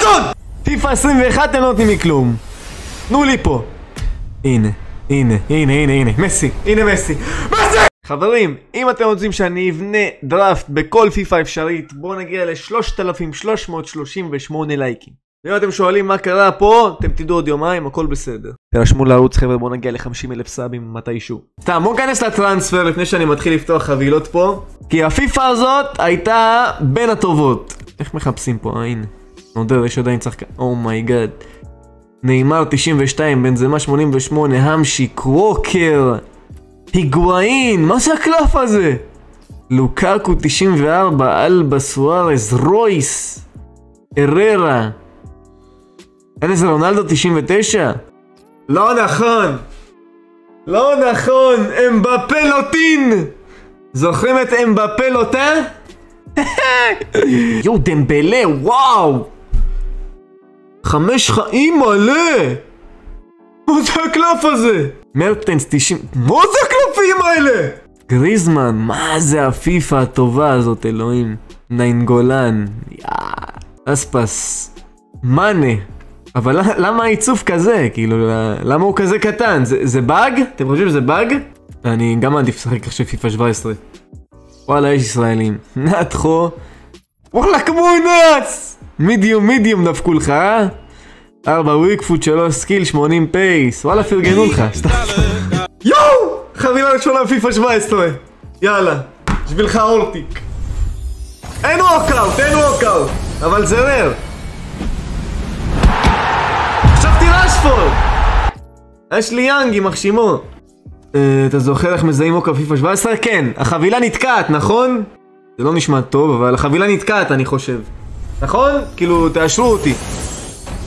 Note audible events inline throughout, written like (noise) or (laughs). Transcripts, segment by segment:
אייקון! פיפא 21 אתם לא נותנים לי כלום. תנו לי פה. הנה, הנה, הנה, הנה, הנה, מסי, הנה מסי. מסי! חברים, אם אתם רוצים שאני אבנה דראפט בכל פיפא אפשרית, בואו נגיע ל-3338 לייקים. ואם אתם שואלים מה קרה פה, אתם תדעו עוד יומיים, הכל בסדר. תרשמו לערוץ חבר'ה, בואו נגיע ל-50 אלף סאבים מתישהו. סתם, בואו ניכנס לטרנספר לפני שאני מתחיל לפתוח חבילות פה. כי הפיפא הזאת הייתה בין הטובות. איך מחפשים פה? אה, הנה. נודר, יש עדיין שחקן. אומייגאד. נאמר 92, בן זמה 88, המשי, קרוקר, היגואין, מה זה הקלף הזה? לוקקו 94, אלבה סוארז, רויס, אררה. אין איזה רונלדו 99? לא נכון! לא נכון! אמבפה לוטין! זוכרים את אמבפה לוטה? (laughs) יואו, דמבלה, וואו! חמש חיים מלא! מה זה הקלף הזה? מרטנס 90... מה זה הקלפים האלה? גריזמן, מה זה הפיפא הטובה הזאת, אלוהים? ניינגולן, יאה... אספס, מאנה. אבל למה העיצוב כזה? כאילו, למה הוא כזה קטן? זה, זה באג? אתם חושבים שזה באג? אני גם מעדיף לשחק עכשיו פיפא 17. וואלה, יש ישראלים. (laughs) נאתכו. וואלה, כמו נאץ! medium medium דפקו לך, אה? 4 weak foot, 3 skill, 80 pace. וואלה, פרגנו לך. יואו! חבילה ראשונה פיפא 17. יאללה, בשבילך אורטיק. אין walkout, אין walkout, אבל זה rare. חשבתי רשפורד! יש לי יאנג, יימח שמו. אה, אתה זוכר איך מזהים walkout פיפא 17? כן, החבילה נתקעת, נכון? זה לא נשמע טוב, אבל החבילה נתקעת, אני חושב. נכון? כאילו, תאשרו אותי.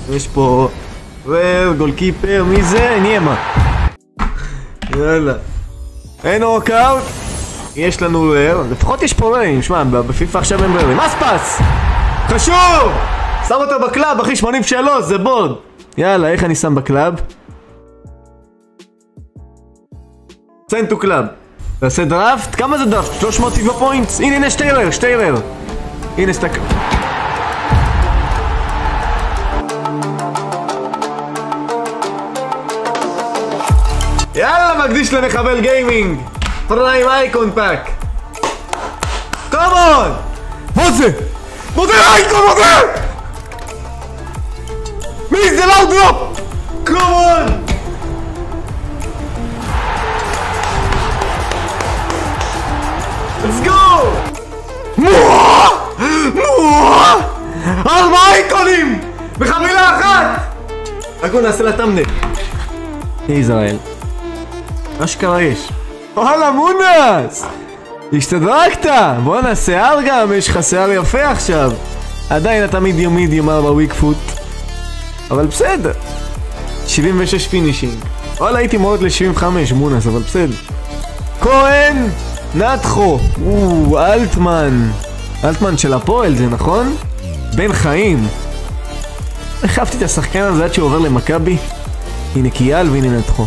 יש פה... goalkeeper, מי זה? ניימה. יאללה. אין walkout. יש לנו rare, לפחות יש פה ררים, שמע, בפיפא עכשיו הם ררים. אספס! חשוב! שם אותו בקלאב, אחי, 83, זה בורד. יאללה, איך אני שם בקלאב? סנד טו קלאב. תעשה דראפט? כמה זה דראפט? 300 טיבה פוינטס? הנה, הנה, שתי רר. הנה, סתק... מקדיש למחבל גיימינג! פריים אייקון פאק! קומון! מה זה? מה זה אייקון? מה זה? מי זה לאו דרופ? קומון! let's go! מואה! מואה! ארבעה אייקונים! בחבילה אחת! רק נעשה לה תמנה. ישראל. אשכרה יש. וואלה מונס! השתדרגת! בואנה שיער גם, יש לך שיער יפה עכשיו. עדיין אתה medium medium ארבע weak foot. אבל בסדר. 76 finishing. וואלה הייתי מאוד ל-75 מונס, אבל בסדר. כהן! נתחו! או, אלטמן. אלטמן של הפועל זה נכון? בן חיים. איך אהבתי את השחקן הזה עד שהוא עובר למכבי? הנה קיאל והנה נתחו.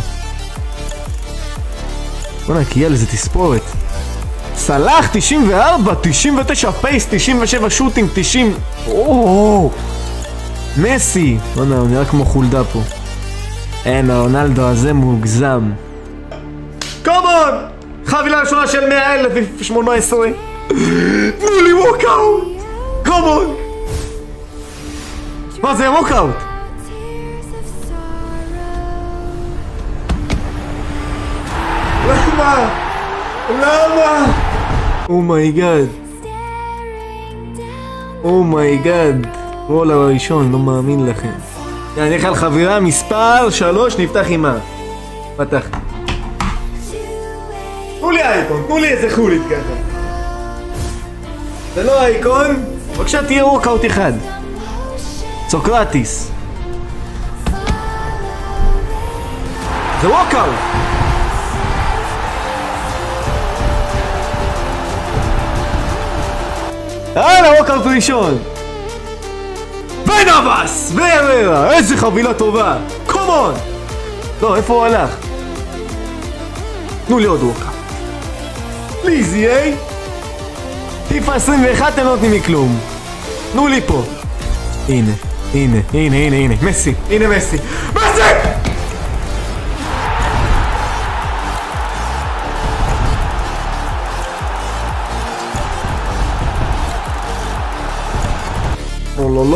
בוא'נה, קיאל איזה תספורת. סלאח 94, 99 pace, 97 shooting, 90... או מסי! בוא'נה, הוא נראה כמו חולדה פה. אין, הרונלדו הזה מוגזם. come on! חבילה ראשונה של 100 אלף ו-18. תנו לי walkout! come on! מה זה walkout? למה? למה? אומייגאד. אומייגאד. רול הראשון, לא מאמין לכם. אני אלך על חבילה מספר 3, נפתח עם מה? פתח. תנו לי אייקון, תנו לי איזה חולית ככה. זה לא אייקון, בבקשה תהיה walkout אחד. סוקרטיס. זה walkout! הלאה, walkout ראשון! ונאבס! ואררה! איזה חבילה טובה! come on! לא, איפה הוא הלך? תנו לי עוד walkout. please, EA! פיפא 21 אתם לא נותנים לי כלום. תנו לי פה. הנה. הנה, הנה, הנה, הנה, מסי, הנה מסי. מסי!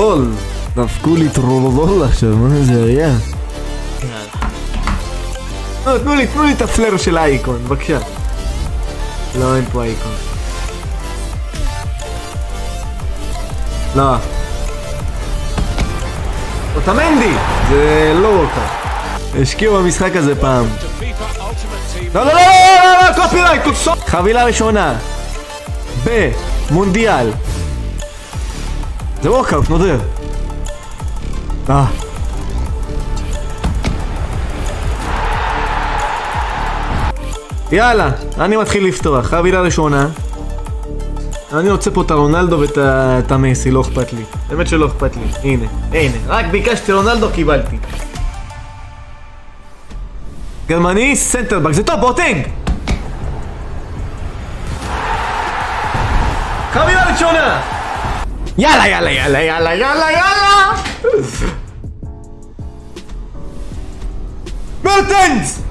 טרולולול. דפקו לי טרולולול עכשיו, מה זה היה? לא, תנו לי, תנו לי את הפלר של האייקון, בבקשה. לא, אין פה אייקון. לא. אוטמנדי! זה לא ווקר. השקיעו במשחק הזה פעם. לא, לא, לא, לא, לא, לא, קופירייט, חבילה ראשונה. במונדיאל. זה ווקאוט, נודר. אה. יאללה, אני מתחיל לפתוח. חבילה ראשונה. אני רוצה פה את הרונלדו ואת המסי, לא אכפת לי. באמת שלא אכפת לי. הנה, הנה. רק ביקשתי רונלדו, קיבלתי. גרמני, center back, זה טוב, בואטנג! חבילה ראשונה! יאללה, יאללה, יאללה, יאללה, יאללה, יאללה! מרטנס!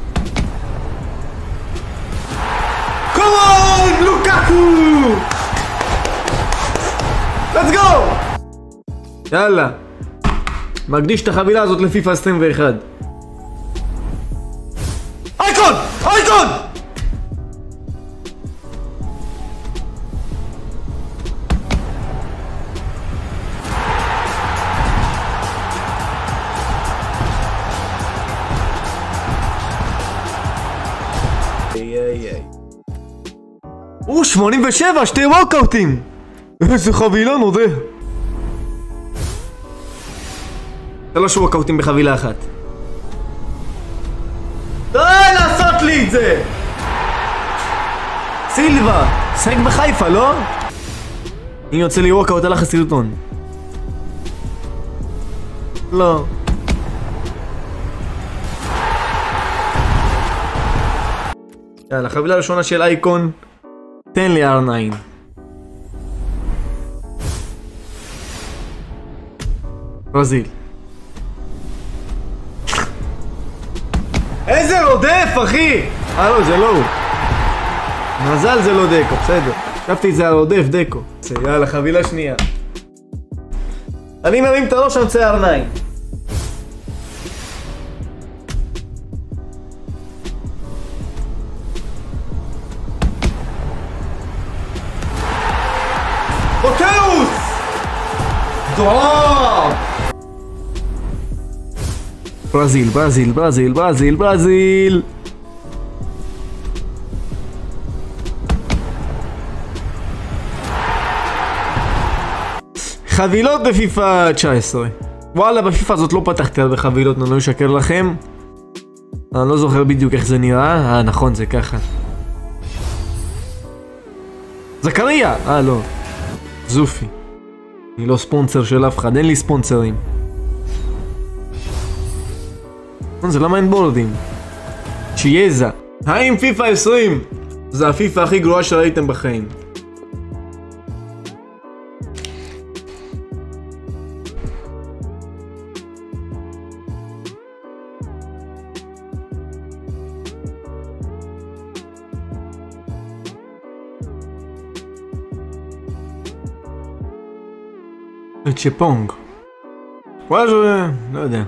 קומון, לוקקו! let's go! יאללה. מקדיש את החבילה הזאת לפיפא 21. או, 87, שתי ווקאוטים! איזה חבילה נודה. שלוש ווקאוטים בחבילה אחת. די לעשות לי את זה! סילבה, שחק בחיפה, לא? אם יוצא לי ווקאוט הלך הסרטון. לא. יאללה, חבילה ראשונה של אייקון. תן לי R9. ברזיל. איזה רודף, אחי! אה, לא, זה לא הוא. מזל זה לא דקו, בסדר. חשבתי זה הרודף, דקו. יאללה, חבילה שנייה. אני מרים את הראש, אני רוצה R9. בוטאוס! דואר! ברזיל, ברזיל, ברזיל, ברזיל, ברזיל! חבילות בפיפא 19 וואלה בפיפא הזאת לא פתחתי הרבה חבילות, אני לא אשקר לכם אני לא זוכר בדיוק איך זה נראה, אה נכון זה ככה זכריה! אה לא זופי. אני לא ספונסר של אף אחד, אין לי ספונסרים. זה למה אין בורדים? שיאזה האם פיפא 20 זה הפיפא הכי גרועה שראיתם בחיים צ'פונג. וואלה, זה... לא יודע.